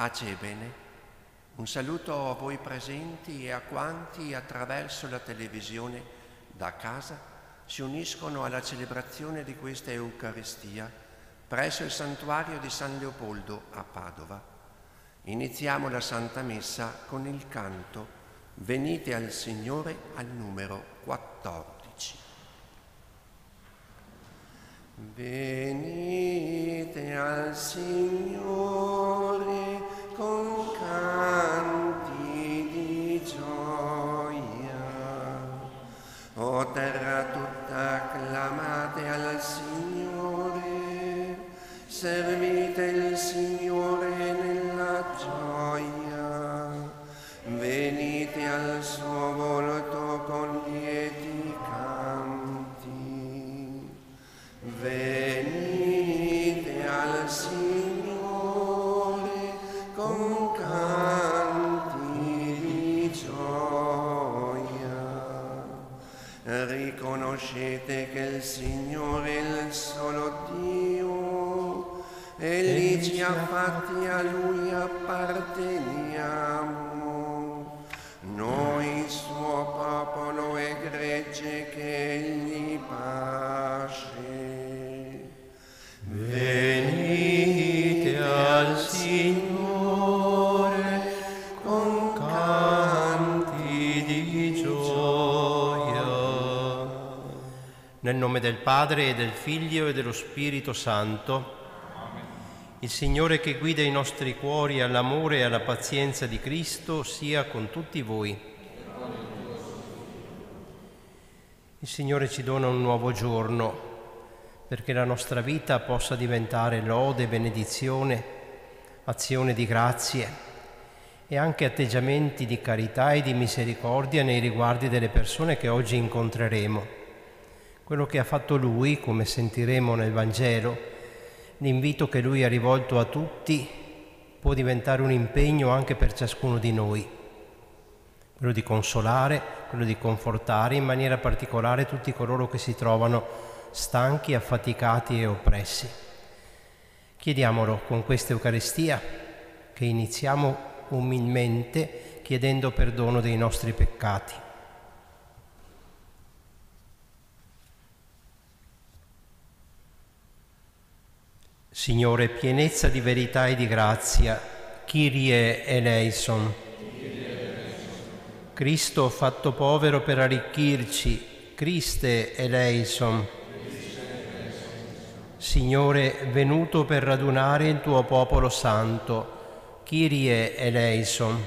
Pace e bene. Un saluto a voi presenti e a quanti attraverso la televisione da casa si uniscono alla celebrazione di questa Eucaristia presso il santuario di San Leopoldo a Padova. Iniziamo la Santa Messa con il canto Venite al Signore al numero 14. Venite al Signore nome del Padre e del Figlio e dello Spirito Santo, il Signore che guida i nostri cuori all'amore e alla pazienza di Cristo sia con tutti voi. Il Signore ci dona un nuovo giorno perché la nostra vita possa diventare lode, benedizione, azione di grazie e anche atteggiamenti di carità e di misericordia nei riguardi delle persone che oggi incontreremo. Quello che ha fatto Lui, come sentiremo nel Vangelo, l'invito che Lui ha rivolto a tutti può diventare un impegno anche per ciascuno di noi, quello di consolare, quello di confortare in maniera particolare tutti coloro che si trovano stanchi, affaticati e oppressi. Chiediamolo con questa Eucaristia che iniziamo umilmente chiedendo perdono dei nostri peccati. Signore, pienezza di verità e di grazia, Kyrie eleison. Cristo fatto povero per arricchirci, Christe eleison. Signore, venuto per radunare il tuo popolo santo, Kyrie eleison.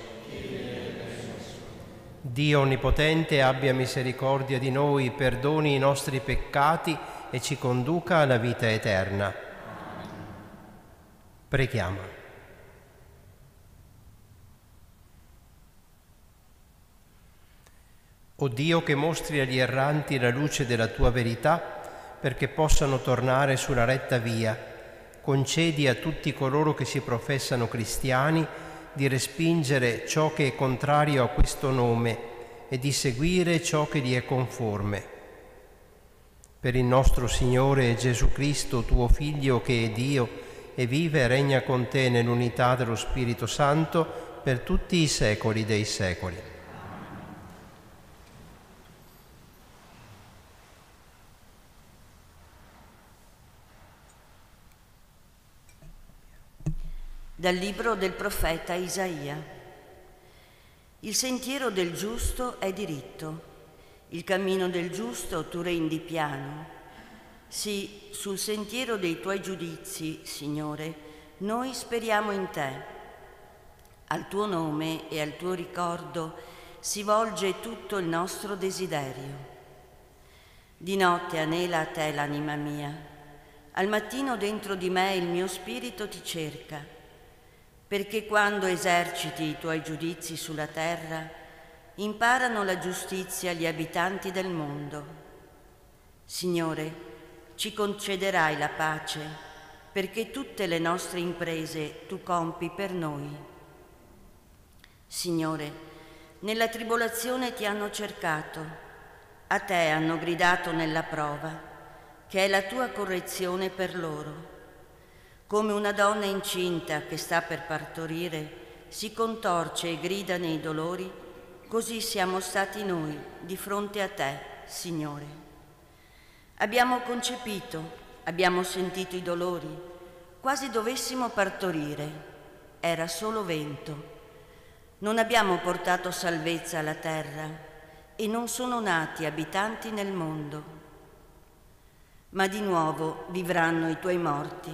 Dio Onnipotente abbia misericordia di noi, perdoni i nostri peccati e ci conduca alla vita eterna. Preghiamo. O Dio che mostri agli erranti la luce della tua verità perché possano tornare sulla retta via, concedi a tutti coloro che si professano cristiani di respingere ciò che è contrario a questo nome e di seguire ciò che gli è conforme. Per il nostro Signore Gesù Cristo, tuo Figlio che è Dio, e vive e regna con te nell'unità dello Spirito Santo per tutti i secoli dei secoli. Dal libro del profeta Isaia. Il sentiero del giusto è diritto, il cammino del giusto tu rendi piano. Sì, sul sentiero dei tuoi giudizi, Signore, noi speriamo in te. Al tuo nome e al tuo ricordo si volge tutto il nostro desiderio. Di notte anela a te l'anima mia, al mattino dentro di me il mio spirito ti cerca, perché quando eserciti i tuoi giudizi sulla terra, imparano la giustizia gli abitanti del mondo. Signore, ci concederai la pace perché tutte le nostre imprese tu compi per noi. Signore, nella tribolazione ti hanno cercato, a te hanno gridato nella prova, che è la tua correzione per loro. come una donna incinta che sta per partorire si contorce e grida nei dolori, così siamo stati noi di fronte a te, Signore. Abbiamo concepito, abbiamo sentito i dolori, quasi dovessimo partorire. Era solo vento. Non abbiamo portato salvezza alla terra e non sono nati abitanti nel mondo. Ma di nuovo vivranno i tuoi morti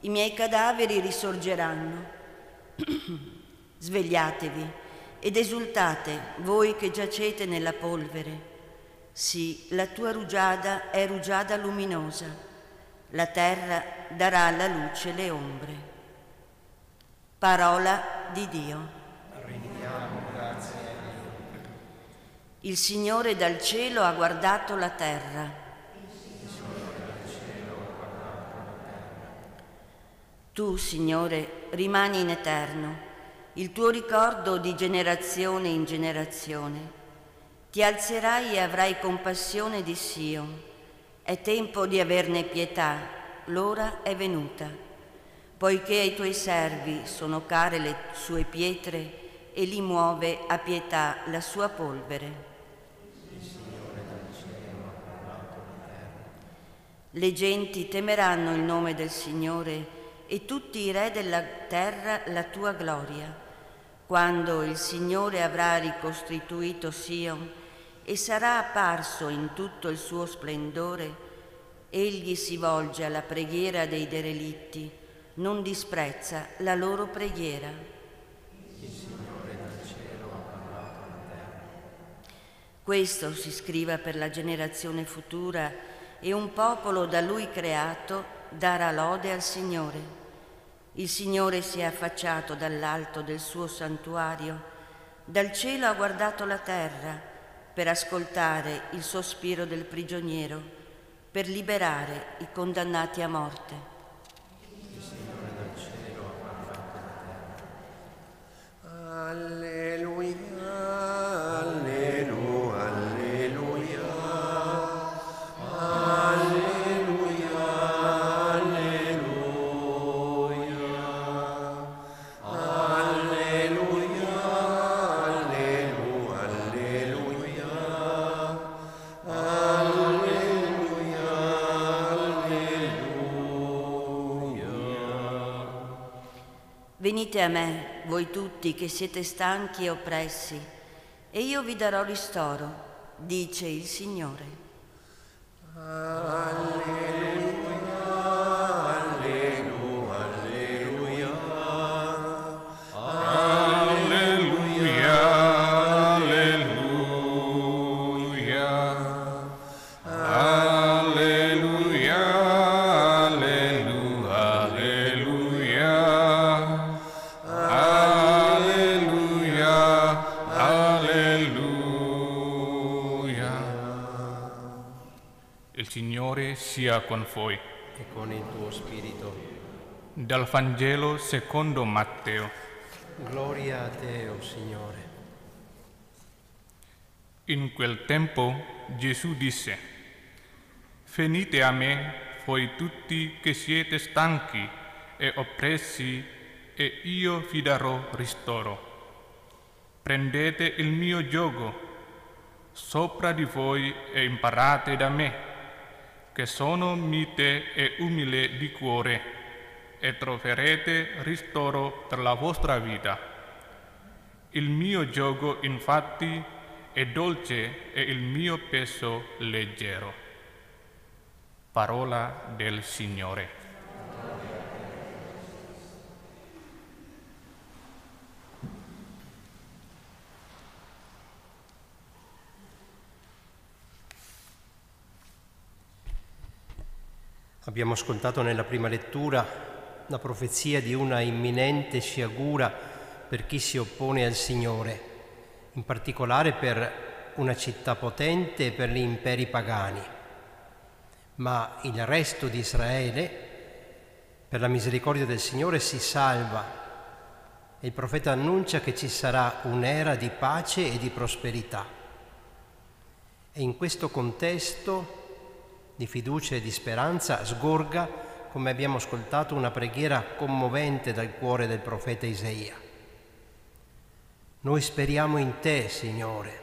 i miei cadaveri risorgeranno. Svegliatevi ed esultate voi che giacete nella polvere. Sì, la tua rugiada è rugiada luminosa. La terra darà alla luce le ombre. Parola di Dio. Il Signore dal cielo ha guardato la terra Tu, Signore, rimani in eterno, il tuo ricordo di generazione in generazione. Ti alzerai e avrai compassione di Sion. È tempo di averne pietà, l'ora è venuta. Poiché ai tuoi servi sono care le sue pietre e li muove a pietà la sua polvere. Le genti temeranno il nome del Signore e tutti i re della terra la tua gloria. Quando il Signore avrà ricostituito Sion e sarà apparso in tutto il suo splendore, egli si volge alla preghiera dei derelitti, non disprezza la loro preghiera. Questo si scriva per la generazione futura e un popolo da lui creato darà lode al Signore. Il Signore si è affacciato dall'alto del suo santuario, dal cielo ha guardato la terra per ascoltare il sospiro del prigioniero, per liberare i condannati a morte. Il Venite a me, voi tutti che siete stanchi e oppressi, e io vi darò ristoro, dice il Signore. Vangelo secondo Matteo. Gloria a te, o oh Signore. In quel tempo Gesù disse, Venite a me, voi tutti che siete stanchi e oppressi, e io vi darò ristoro. Prendete il mio gioco sopra di voi e imparate da me che sono mite e umile di cuore, e troverete ristoro per la vostra vita. Il mio gioco infatti è dolce e il mio peso leggero. Parola del Signore. Abbiamo ascoltato nella prima lettura la profezia di una imminente sciagura per chi si oppone al Signore, in particolare per una città potente e per gli imperi pagani. Ma il resto di Israele, per la misericordia del Signore, si salva e il profeta annuncia che ci sarà un'era di pace e di prosperità. E in questo contesto di fiducia e di speranza sgorga come abbiamo ascoltato, una preghiera commovente dal cuore del profeta Isaia. Noi speriamo in te, Signore.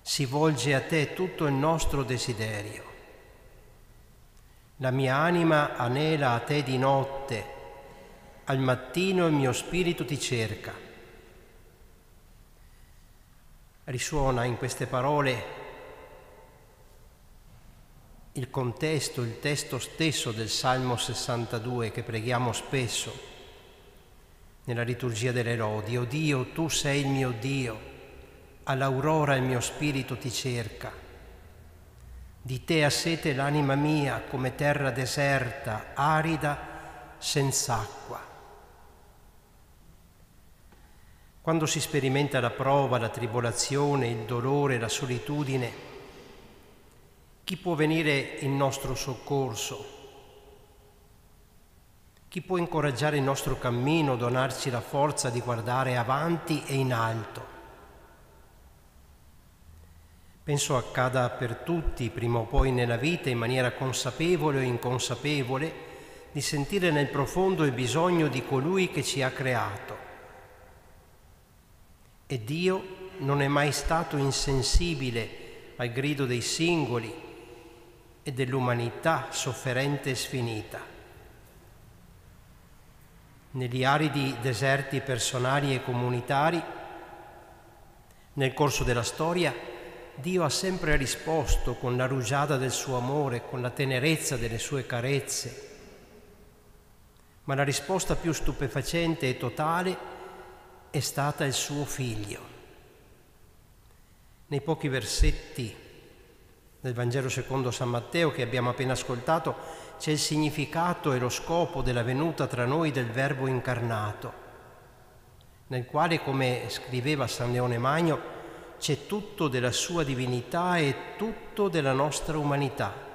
Si volge a te tutto il nostro desiderio. La mia anima anela a te di notte, al mattino il mio spirito ti cerca. Risuona in queste parole il contesto, il testo stesso del Salmo 62 che preghiamo spesso nella liturgia delle lodi. O Dio, tu sei il mio Dio, all'aurora il mio spirito ti cerca. Di te ha sete l'anima mia come terra deserta, arida, senza acqua. Quando si sperimenta la prova, la tribolazione, il dolore, la solitudine, chi può venire in nostro soccorso? Chi può incoraggiare il nostro cammino, donarci la forza di guardare avanti e in alto? Penso accada per tutti, prima o poi nella vita, in maniera consapevole o inconsapevole, di sentire nel profondo il bisogno di colui che ci ha creato. E Dio non è mai stato insensibile al grido dei singoli, e dell'umanità sofferente e sfinita. Negli aridi deserti personali e comunitari, nel corso della storia, Dio ha sempre risposto con la rugiada del suo amore, con la tenerezza delle sue carezze. Ma la risposta più stupefacente e totale è stata il suo figlio. Nei pochi versetti nel Vangelo secondo San Matteo che abbiamo appena ascoltato c'è il significato e lo scopo della venuta tra noi del Verbo incarnato, nel quale, come scriveva San Leone Magno, c'è tutto della sua divinità e tutto della nostra umanità.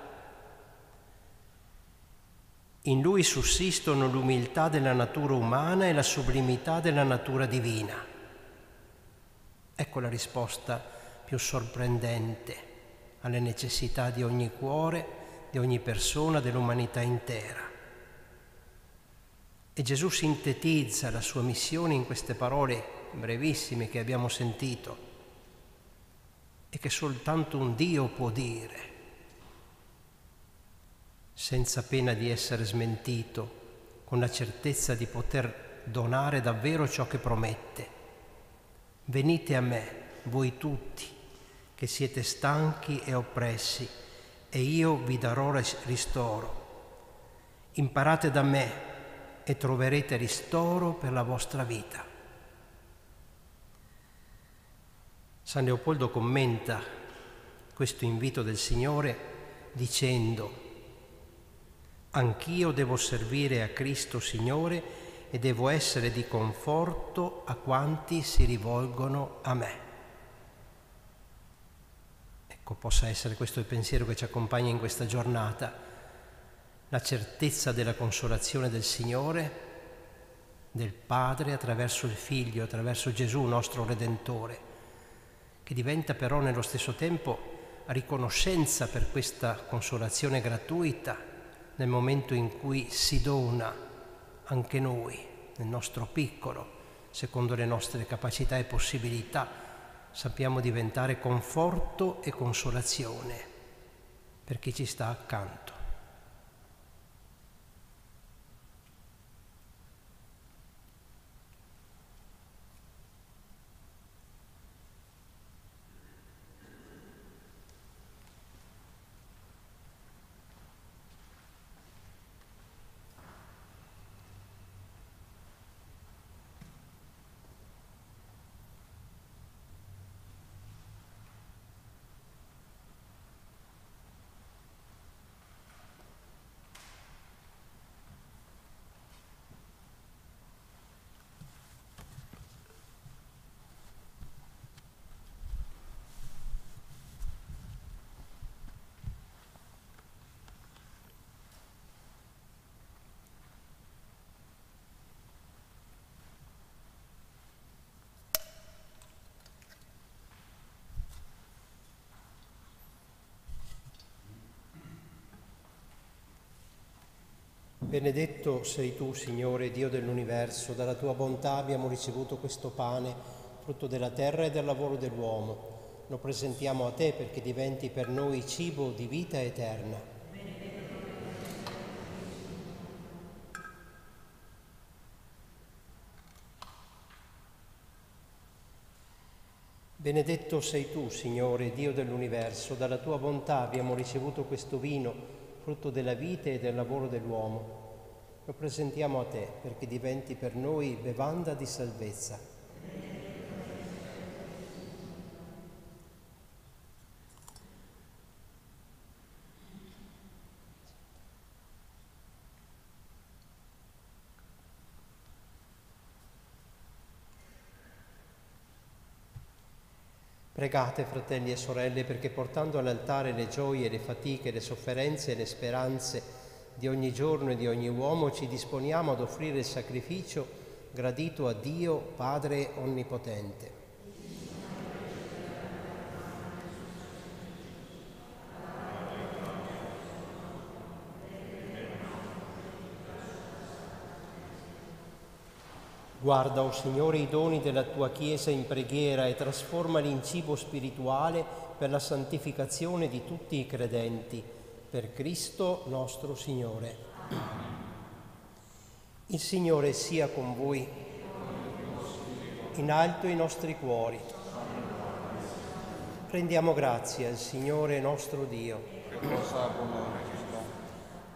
In lui sussistono l'umiltà della natura umana e la sublimità della natura divina. Ecco la risposta più sorprendente alle necessità di ogni cuore, di ogni persona, dell'umanità intera. E Gesù sintetizza la sua missione in queste parole brevissime che abbiamo sentito e che soltanto un Dio può dire, senza pena di essere smentito, con la certezza di poter donare davvero ciò che promette. Venite a me, voi tutti, che siete stanchi e oppressi, e io vi darò ristoro. Imparate da me e troverete ristoro per la vostra vita. San Leopoldo commenta questo invito del Signore dicendo, Anch'io devo servire a Cristo Signore e devo essere di conforto a quanti si rivolgono a me. Ecco, possa essere questo il pensiero che ci accompagna in questa giornata, la certezza della consolazione del Signore, del Padre attraverso il Figlio, attraverso Gesù nostro Redentore, che diventa però nello stesso tempo riconoscenza per questa consolazione gratuita nel momento in cui si dona anche noi, nel nostro piccolo, secondo le nostre capacità e possibilità, sappiamo diventare conforto e consolazione per chi ci sta accanto. Benedetto sei tu, Signore, Dio dell'universo, dalla tua bontà abbiamo ricevuto questo pane, frutto della terra e del lavoro dell'uomo. Lo presentiamo a te perché diventi per noi cibo di vita eterna. Benedetto sei tu, Signore, Dio dell'universo, dalla tua bontà abbiamo ricevuto questo vino, frutto della vita e del lavoro dell'uomo. Lo presentiamo a te perché diventi per noi bevanda di salvezza. Pregate, fratelli e sorelle, perché portando all'altare le gioie, le fatiche, le sofferenze e le speranze di ogni giorno e di ogni uomo, ci disponiamo ad offrire il sacrificio gradito a Dio Padre Onnipotente. Guarda, o oh Signore, i doni della tua Chiesa in preghiera e trasformali in cibo spirituale per la santificazione di tutti i credenti, per Cristo nostro Signore. Il Signore sia con voi, in alto i nostri cuori. Rendiamo grazie al Signore nostro Dio.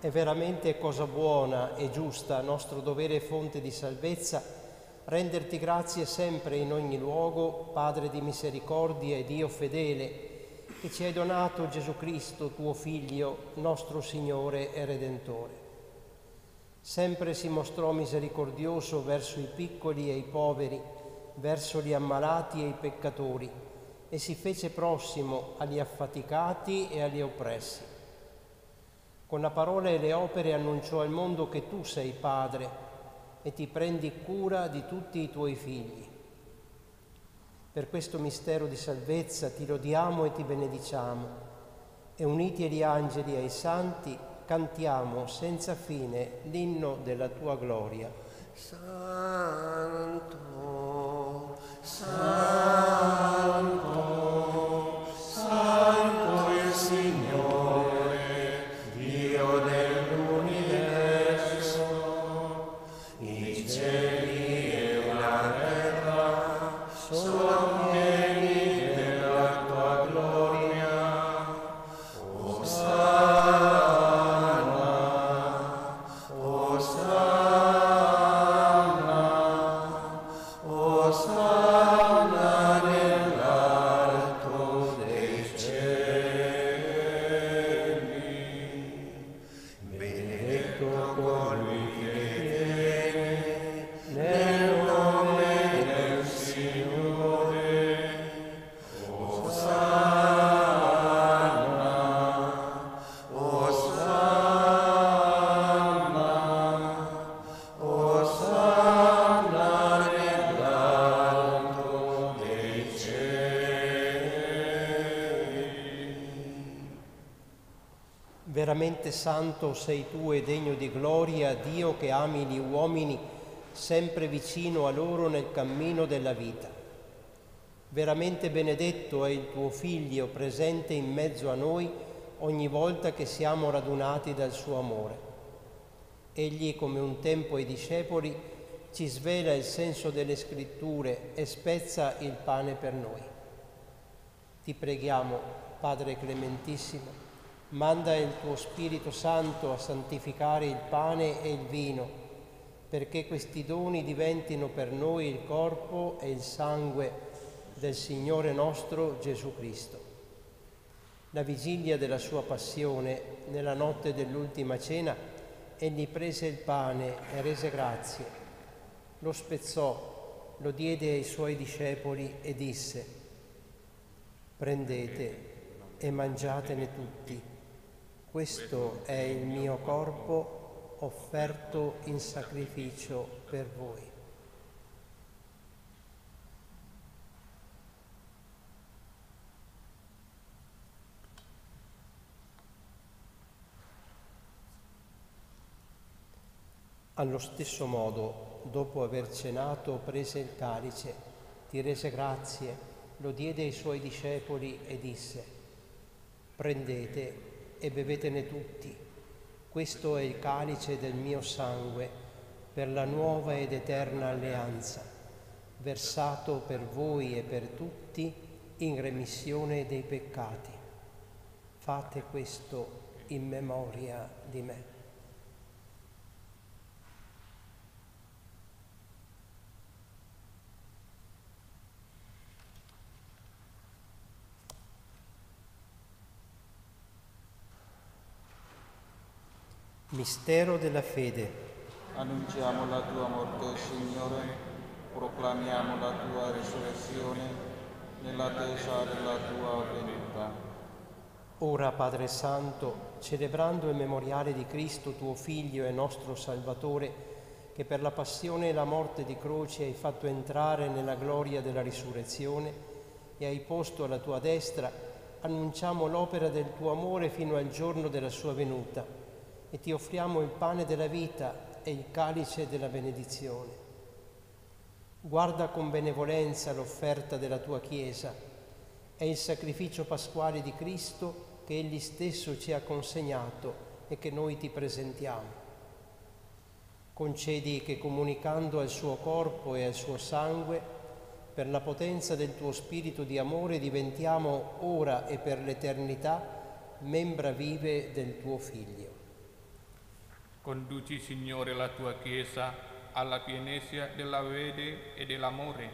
È veramente cosa buona e giusta, nostro dovere e fonte di salvezza, renderti grazie sempre in ogni luogo, Padre di misericordia e Dio fedele, che ci hai donato Gesù Cristo, tuo Figlio, nostro Signore e Redentore. Sempre si mostrò misericordioso verso i piccoli e i poveri, verso gli ammalati e i peccatori, e si fece prossimo agli affaticati e agli oppressi. Con la parola e le opere annunciò al mondo che tu sei Padre, e ti prendi cura di tutti i tuoi figli. Per questo mistero di salvezza ti lodiamo e ti benediciamo e uniti agli angeli e ai santi cantiamo senza fine l'inno della tua gloria. Santo, Santo, Veramente santo sei tu e degno di gloria, Dio che ami gli uomini, sempre vicino a loro nel cammino della vita. Veramente benedetto è il tuo Figlio presente in mezzo a noi ogni volta che siamo radunati dal suo amore. Egli, come un tempo ai discepoli, ci svela il senso delle scritture e spezza il pane per noi. Ti preghiamo, Padre Clementissimo, manda il tuo Spirito Santo a santificare il pane e il vino, perché questi doni diventino per noi il corpo e il sangue del Signore nostro Gesù Cristo. La vigilia della sua passione, nella notte dell'ultima cena, egli prese il pane e rese grazie, lo spezzò, lo diede ai suoi discepoli e disse, prendete e mangiatene tutti, questo è il mio corpo offerto in sacrificio per voi. Allo stesso modo, dopo aver cenato, prese il calice, ti rese grazie, lo diede ai suoi discepoli e disse, prendete e bevetene tutti, questo è il calice del mio sangue per la nuova ed eterna alleanza, versato per voi e per tutti in remissione dei peccati. Fate questo in memoria di me. Mistero della fede. Annunciamo la tua morte, Signore, proclamiamo la tua risurrezione nell'attesa della tua venuta. Ora, Padre Santo, celebrando il memoriale di Cristo, tuo Figlio e nostro Salvatore, che per la passione e la morte di croce hai fatto entrare nella gloria della risurrezione e hai posto alla tua destra, annunciamo l'opera del tuo amore fino al giorno della sua venuta e ti offriamo il pane della vita e il calice della benedizione. Guarda con benevolenza l'offerta della tua Chiesa e il sacrificio pasquale di Cristo che Egli stesso ci ha consegnato e che noi ti presentiamo. Concedi che comunicando al suo corpo e al suo sangue, per la potenza del tuo spirito di amore, diventiamo ora e per l'eternità membra vive del tuo Figlio. Conduci, Signore, la tua Chiesa alla pienezza della fede e dell'amore,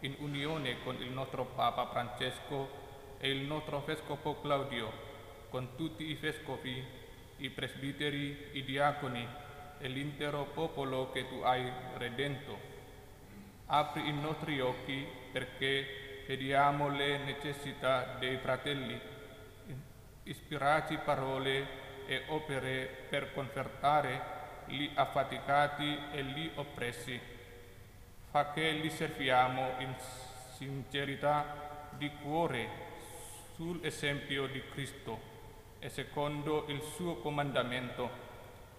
in unione con il nostro Papa Francesco e il nostro Vescovo Claudio, con tutti i vescovi, i presbiteri, i diaconi e l'intero popolo che tu hai redento. Apri i nostri occhi perché vediamo le necessità dei fratelli, ispirati parole e opere per confortare gli affaticati e gli oppressi. Fa che li serviamo in sincerità di cuore sull'esempio di Cristo e secondo il suo comandamento.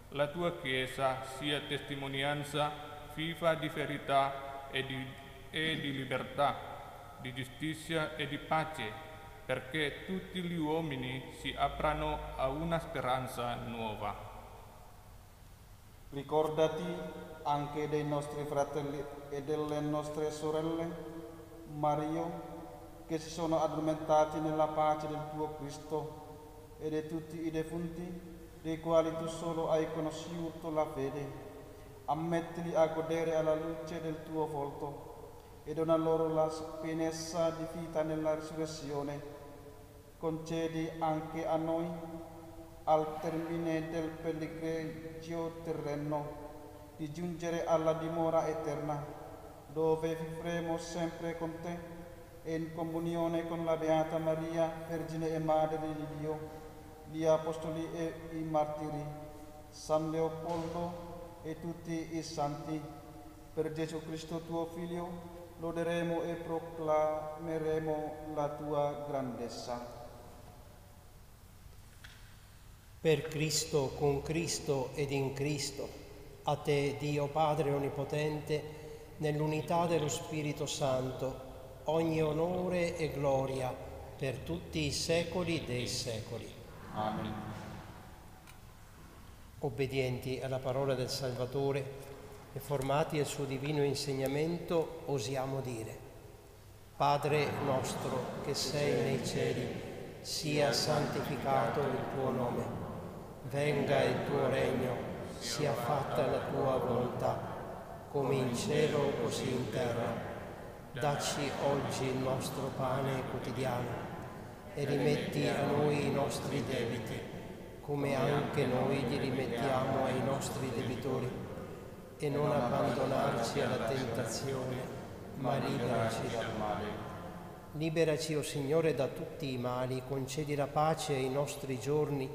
La tua Chiesa sia testimonianza viva di verità e di, e di libertà, di giustizia e di pace perché tutti gli uomini si aprano a una speranza nuova. Ricordati anche dei nostri fratelli e delle nostre sorelle, Mario, che si sono addormentati nella pace del tuo Cristo, e di tutti i defunti, dei quali tu solo hai conosciuto la fede. Ammettili a godere alla luce del tuo volto e dona loro la pienezza di vita nella risurrezione concedi anche a noi, al termine del pellegrinaggio terreno, di giungere alla dimora eterna, dove vivremo sempre con te e in comunione con la Beata Maria, Vergine e Madre di Dio, gli Apostoli e i Martiri, San Leopoldo e tutti i Santi, per Gesù Cristo tuo Figlio, loderemo e proclameremo la tua grandezza. Per Cristo, con Cristo ed in Cristo, a te Dio Padre Onnipotente, nell'unità dello Spirito Santo, ogni onore e gloria per tutti i secoli dei secoli. Amen. Obbedienti alla parola del Salvatore e formati al suo divino insegnamento, osiamo dire, Padre nostro che sei nei cieli, sia santificato il tuo nome venga il tuo regno, sia fatta la tua volontà, come in cielo così in terra. Dacci oggi il nostro pane quotidiano e rimetti a noi i nostri debiti, come anche noi li rimettiamo ai nostri debitori, e non abbandonarci alla tentazione, ma liberaci dal male. Liberaci, o oh Signore, da tutti i mali, concedi la pace ai nostri giorni,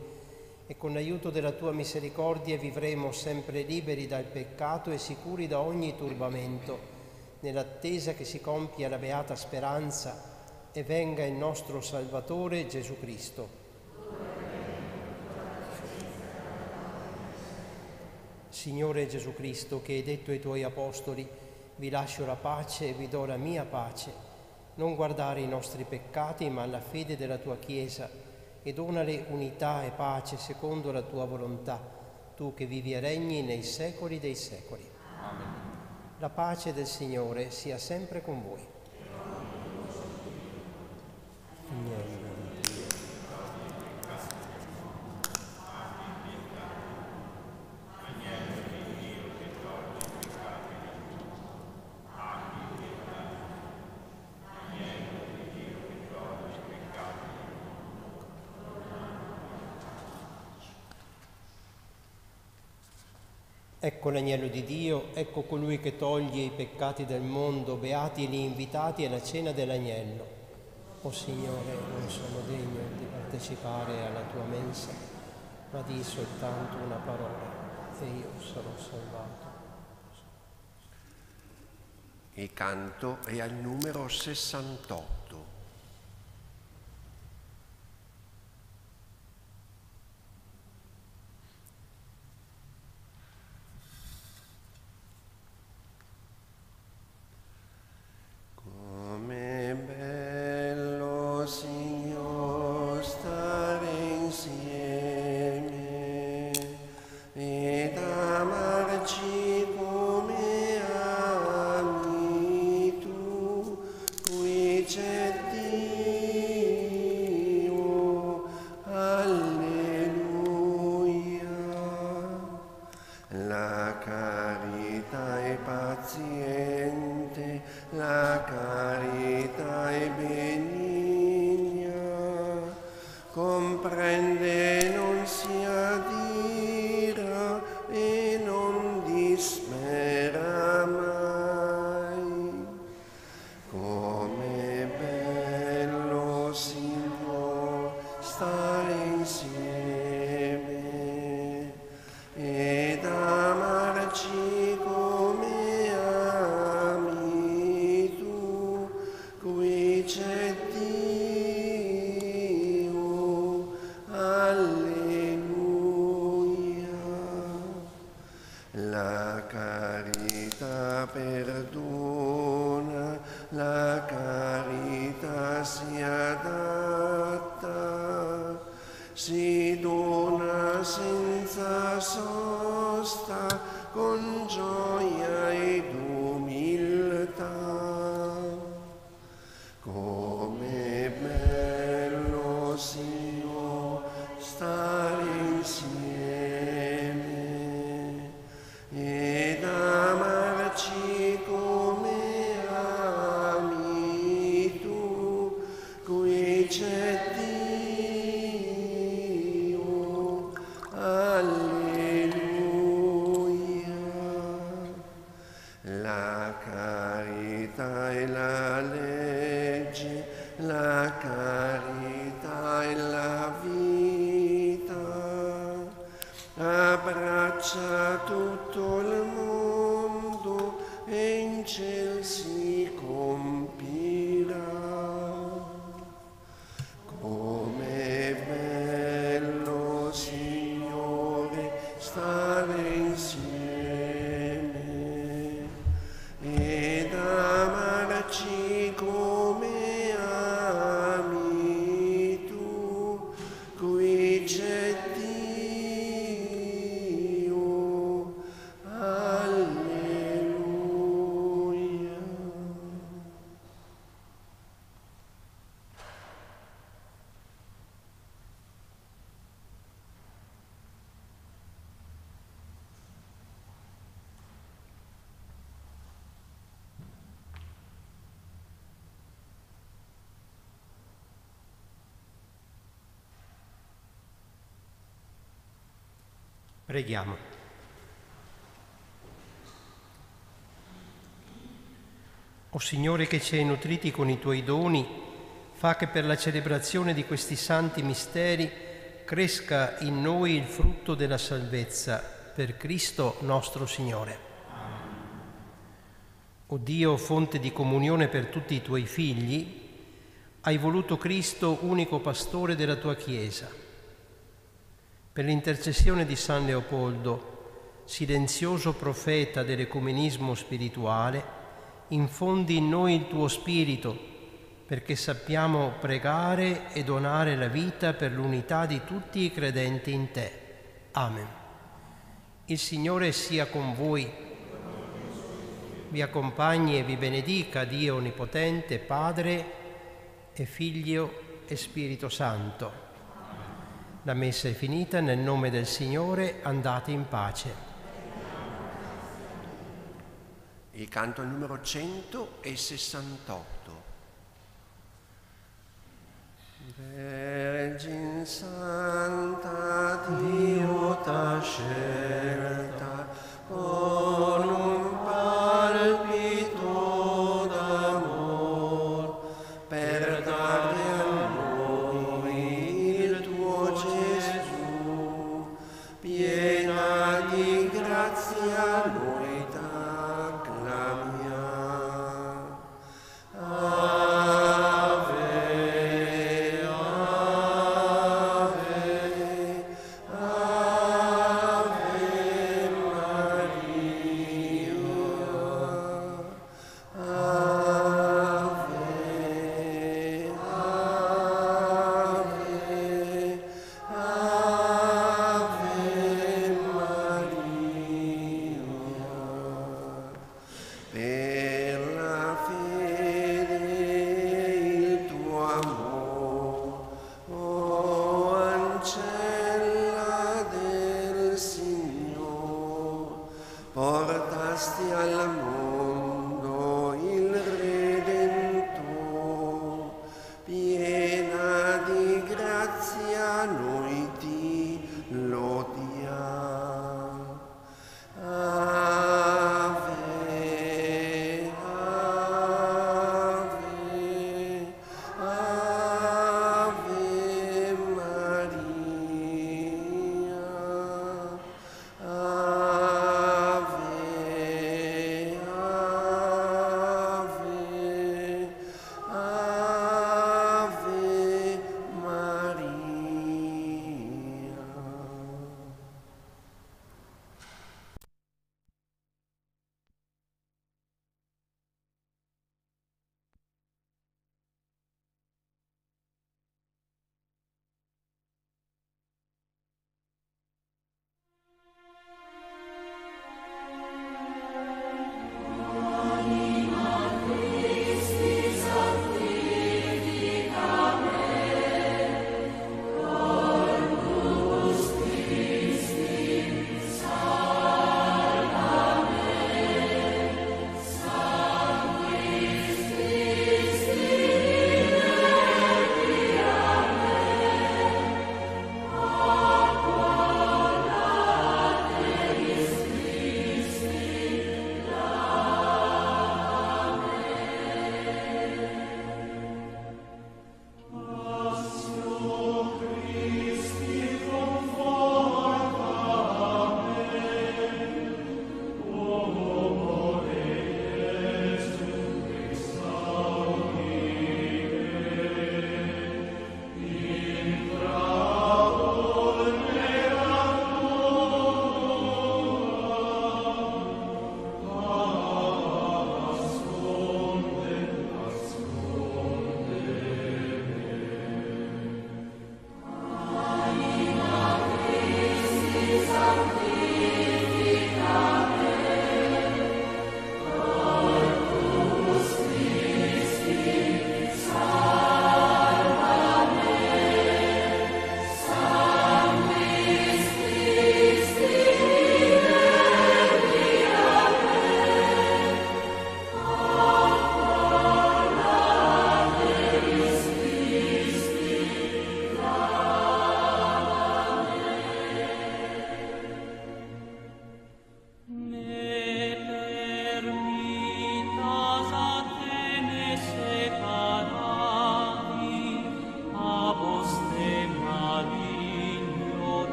e con l'aiuto della tua misericordia vivremo sempre liberi dal peccato e sicuri da ogni turbamento, nell'attesa che si compia la beata speranza e venga il nostro Salvatore Gesù Cristo. Signore Gesù Cristo, che hai detto ai tuoi apostoli, vi lascio la pace e vi do la mia pace, non guardare i nostri peccati, ma la fede della tua Chiesa, e donale unità e pace secondo la tua volontà, tu che vivi e regni nei secoli dei secoli. Amen. La pace del Signore sia sempre con voi. Agnello. Ecco l'agnello di Dio, ecco colui che toglie i peccati del mondo, beati gli invitati alla cena dell'agnello. O Signore, non sono degno di partecipare alla tua mensa, ma di soltanto una parola e io sarò salvato. Il canto è al numero 68. Preghiamo. O Signore che ci hai nutriti con i tuoi doni, fa che per la celebrazione di questi santi misteri cresca in noi il frutto della salvezza per Cristo nostro Signore. O Dio, fonte di comunione per tutti i tuoi figli, hai voluto Cristo unico pastore della tua Chiesa per l'intercessione di San Leopoldo, silenzioso profeta dell'ecumenismo spirituale, infondi in noi il tuo spirito perché sappiamo pregare e donare la vita per l'unità di tutti i credenti in te. Amen. Il Signore sia con voi, vi accompagni e vi benedica Dio Onnipotente, Padre e Figlio e Spirito Santo. La messa è finita, nel nome del Signore andate in pace. Il canto numero 168. Vergine Santa, Dio t'ascella,